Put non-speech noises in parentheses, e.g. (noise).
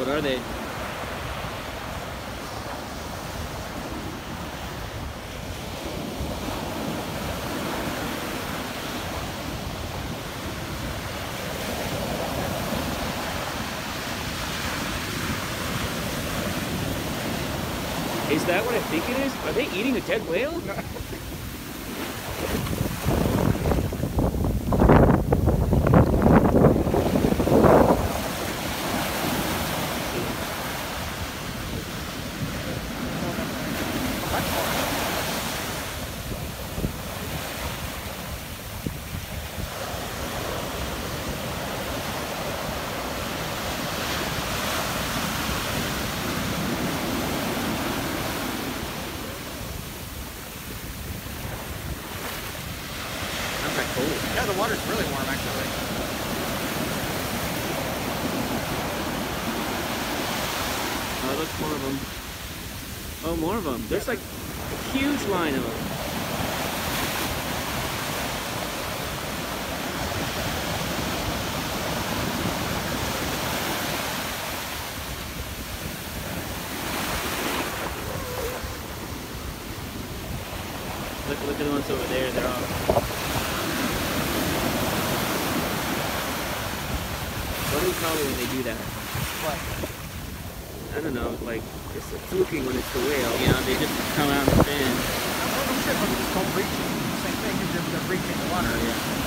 What are they? Is that what I think it is? Are they eating a dead whale? Not (laughs) cold. Yeah, the water's really warm actually. Oh, look, more of them. Oh, more of them. There's like a huge line of them. Look, look at the ones over there. They're all. What do call it when they do that? What? I don't know, like it's fluking when it's the whale. You know, they just come out and spin. I'm sure it's called breaching. Same thing, because they're breaching the water. Yeah.